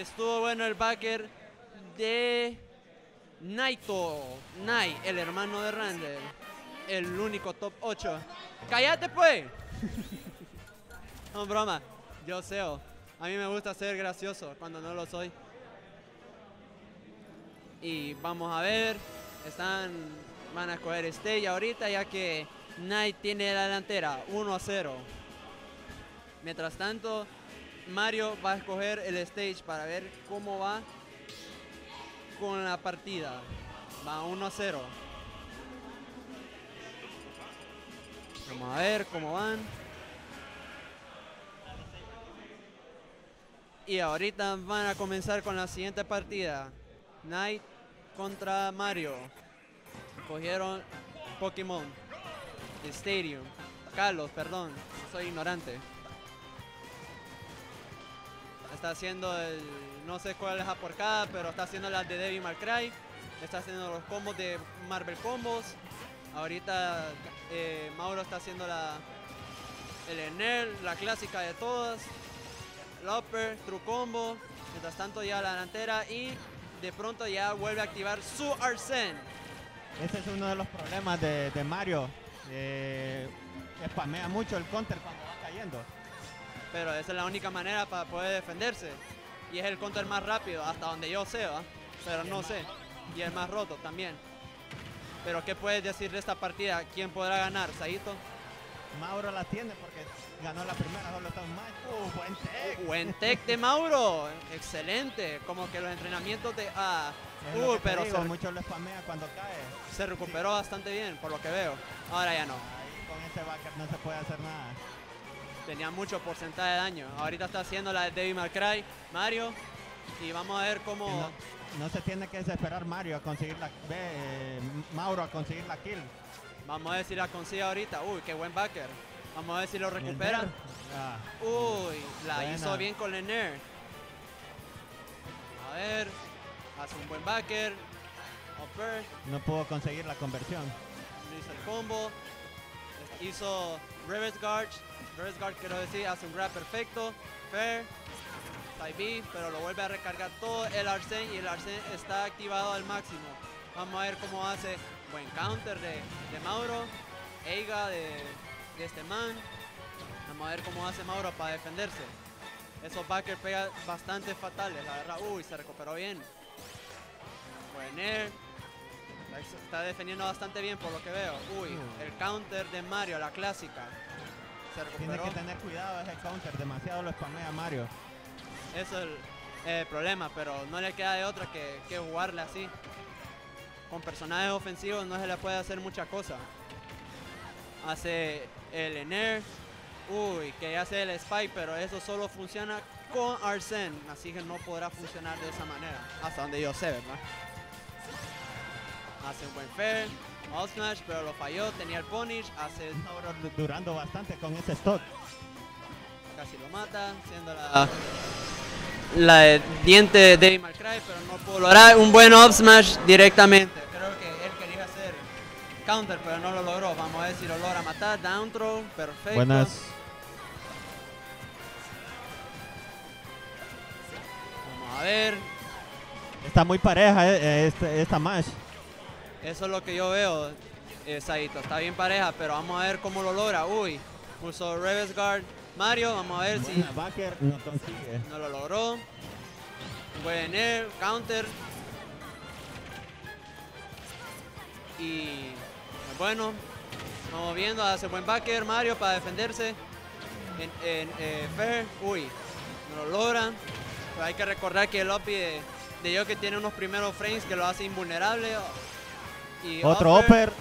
estuvo bueno el backer de Naito. Nai, el hermano de Randall. El único top 8. ¡Cállate pues! no, broma. Yo sé. oh. A mí me gusta ser gracioso cuando no lo soy. Y vamos a ver. Están. Van a escoger stage ahorita ya que Knight tiene la delantera 1 a 0. Mientras tanto, Mario va a escoger el stage para ver cómo va con la partida. Va 1 a 0. Vamos a ver cómo van. Y ahorita van a comenzar con la siguiente partida. Knight contra Mario. Cogieron Pokémon. Stadium. Carlos, perdón. Soy ignorante. Está haciendo el... No sé cuál es la porcada, pero está haciendo las de Devil May Cry. Está haciendo los combos de Marvel Combos. Ahorita eh, Mauro está haciendo la... El Enel, la clásica de todas. Lopper, True Combo. Mientras tanto ya la delantera y de pronto ya vuelve a activar su Arsene. Ese es uno de los problemas de, de Mario. Eh, spamea mucho el counter cuando va cayendo. Pero esa es la única manera para poder defenderse. Y es el counter más rápido, hasta donde yo sé, ¿va? Pero no sé. Y el más roto también. Pero ¿qué puedes decir de esta partida? ¿Quién podrá ganar? ¿Saito? Mauro la tiene porque ganó la primera, solo está un match. Uh, buen tech. Buen tech de Mauro. Excelente. Como que los entrenamientos de... Ah, uh, pero digo, se, mucho lo spamea cuando cae. se recuperó bastante bien, por lo que veo. Ahora ya no. Ahí con ese backer no se puede hacer nada. Tenía mucho porcentaje de daño. Ahorita está haciendo la de Devil May Cry. Mario. Y vamos a ver cómo... No, no se tiene que desesperar Mario a conseguir la ve, eh, Mauro a conseguir la kill. Vamos a ver si la consigue ahorita. Uy, qué buen backer. Vamos a ver si lo recupera. Ah, Uy, la Buena. hizo bien con el Nair. A ver, hace un buen backer. Upper, no pudo conseguir la conversión. hizo el combo. Hizo reverse guard. Reverse guard quiero decir, hace un grab perfecto. Fair. B, pero lo vuelve a recargar todo el Arsene y el Arsene está activado al máximo. Vamos a ver cómo hace buen counter de, de Mauro. Eiga de, de este man. Vamos a ver cómo hace Mauro para defenderse. Esos backers pegan bastante fatales, la verdad. Uy, se recuperó bien. Buen air. Está defendiendo bastante bien por lo que veo. Uy, el counter de Mario, la clásica. Se Tiene que tener cuidado ese counter, demasiado lo spamea Mario. Eso es el, el problema, pero no le queda de otra que, que jugarle así. Con personajes ofensivos no se le puede hacer mucha cosa. Hace el Ener. Uy, que hace el Spike, pero eso solo funciona con Arsene. Así que no podrá funcionar de esa manera. Hasta donde yo sé, ¿verdad? Hace un buen fair. All smash, pero lo falló. Tenía el punish. Hace durando bastante con ese stock. casi lo mata, siendo la, la diente de Devil May Cry, pero no pudo lograr un buen up smash directamente. Creo que él quería hacer counter, pero no lo logró. Vamos a ver si lo logra matar. Down throw, perfecto. Buenas. Vamos a ver. Está muy pareja eh, eh, este- esta match. Eso es lo que yo veo, eh, Saito. Está bien pareja, pero vamos a ver cómo lo logra. Uy, puso reverse guard. Mario, vamos a ver si backer no consigue. No lo logró. Buen air, counter. Y bueno, vamos viendo, hace buen backer Mario para defenderse. En, en, eh, fair, uy, no lo logran. Pero hay que recordar que el OPI de, de Yoke tiene unos primeros frames que lo hace invulnerable. Y Otro upper.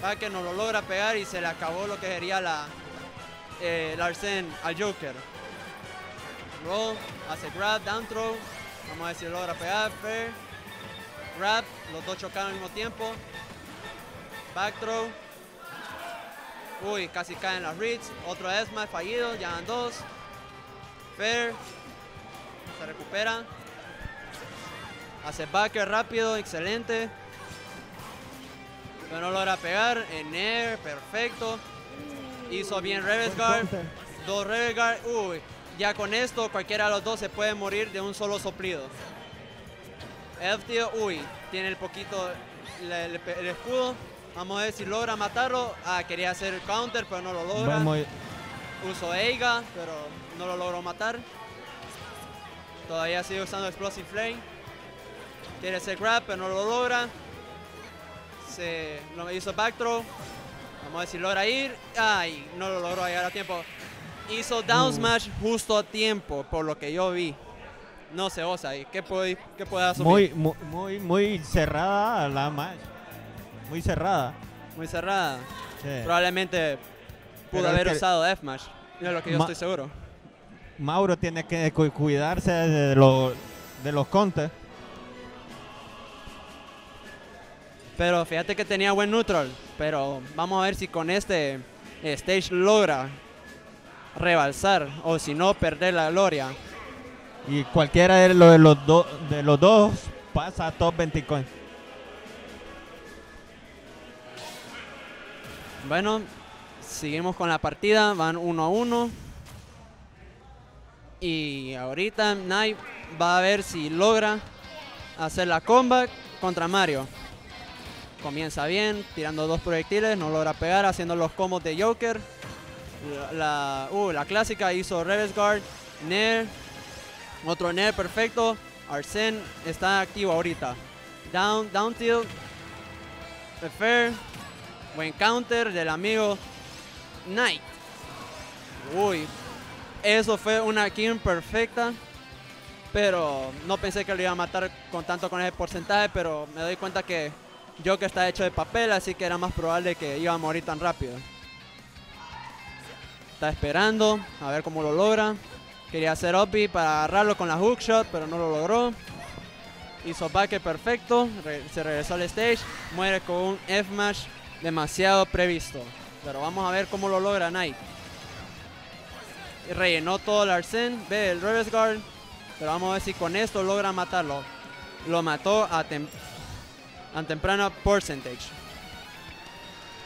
Backer no lo logra pegar y se le acabó lo que sería la eh, el Arsene al Joker. Roll, hace grab, down throw. Vamos a ver si lo logra pegar. Fair. Grab, los dos chocaron al mismo tiempo. Back throw. Uy, casi caen las reads. Otro smash fallido, ya van dos. Fair. Se recupera. Hace backer rápido, excelente. Pero no logra pegar. En air, perfecto. Hizo bien reverse guard. Dos reverse guard. Uy, ya con esto cualquiera de los dos se puede morir de un solo soplido. F-Tilt, uy, tiene el poquito, el, escudo. Vamos a ver si logra matarlo. Ah, quería hacer el counter, pero no lo logra. Uso Eiga, pero no lo logró matar. Todavía sigue usando Explosive Flame. Quiere hacer grab, pero no lo logra. Se lo hizo back throw. Vamos a ver si logra ir. Ay, no lo logró llegar a tiempo. Hizo down Uh. smash justo a tiempo, por lo que yo vi. No sé, vos ahí. ¿Qué puede, qué puede asumir? muy, muy, muy, cerrada la match. Muy cerrada. Muy cerrada. Sí. Probablemente pudo Pero es haber que- usado F-Mash. Es lo que yo Ma- estoy seguro. Mauro tiene que cu- cuidarse de, lo- de los contes. Pero fíjate que tenía buen neutral. Pero vamos a ver si con este eh, stage logra rebalsar o si no perder la gloria. Y cualquiera de los, de los, do- de los dos pasa a top 20 coins. Bueno, seguimos con la partida. Van uno a uno. Y ahorita Knight va a ver si logra hacer la comeback contra Mario. Comienza bien, tirando dos proyectiles, no logra pegar, haciendo los combos de Joker. La, la- uh, clásica hizo Reverse Guard, Nair, otro Nair perfecto. Arsene está activo ahorita. Down, down tilt, Fair, buen counter del amigo Knight. Uy, eso fue una kill perfecta. Pero no pensé que lo iba a matar con tanto con ese porcentaje, pero me doy cuenta que Joker está hecho de papel, así que era más probable que iba a morir tan rápido. Está esperando, a ver cómo lo logra. Quería hacer upbeat para agarrarlo con la hookshot, pero no lo logró. Hizo backer perfecto, se regresó al stage, muere con un F-Mash demasiado previsto. Pero vamos a ver cómo lo logra Knight. Rellenó todo el Arsene, ve el reverse guard, pero vamos a ver si con esto logra matarlo. Lo mató a, tem- a temprano percentage.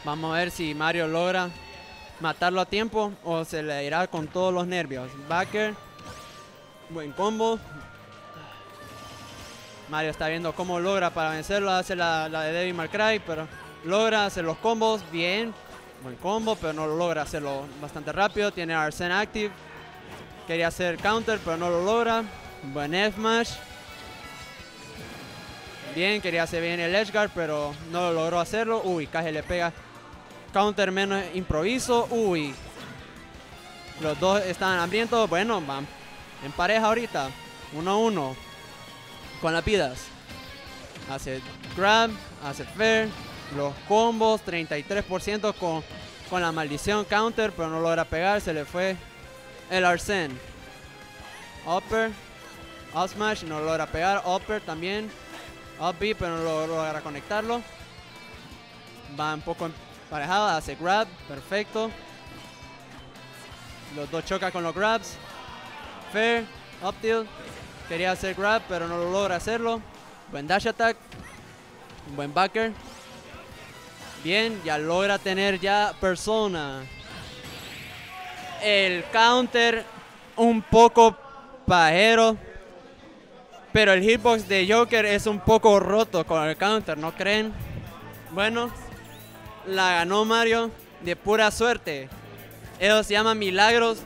Vamos a ver si Mario logra matarlo a tiempo o se le irá con todos los nervios. Backer, buen combo. Mario está viendo cómo logra para vencerlo, hace la, de Devil May pero logra hacer los combos bien. Buen combo, pero no lo logra hacerlo bastante rápido. Tiene Arsene Active. Quería hacer counter, pero no lo logra. Buen F-Mash. Bien, quería hacer bien el edge guard, pero no lo logró hacerlo. Uy, casi le pega. Counter menos improviso. Uy. Los dos están hambrientos. Bueno, van en pareja ahorita. Uno a uno. Con las vidas. Hace grab, hace fair. Los combos, 33% con, con la maldición counter, pero no logra pegar. Se le fue el Arsene. Upper. Up smash, no logra pegar. Upper también. Up B, pero no lo- logra conectarlo. Va un poco emparejado, hace grab, perfecto. Los dos chocan con los grabs. Fair, up tilt. Quería hacer grab, pero no lo logra hacerlo. Buen dash attack. Buen backer. Bien, ya logra tener ya persona. El counter un poco pajero. Pero el hitbox de Joker es un poco roto con el counter, ¿no creen? Bueno, la ganó Mario de pura suerte. Eso se llama milagros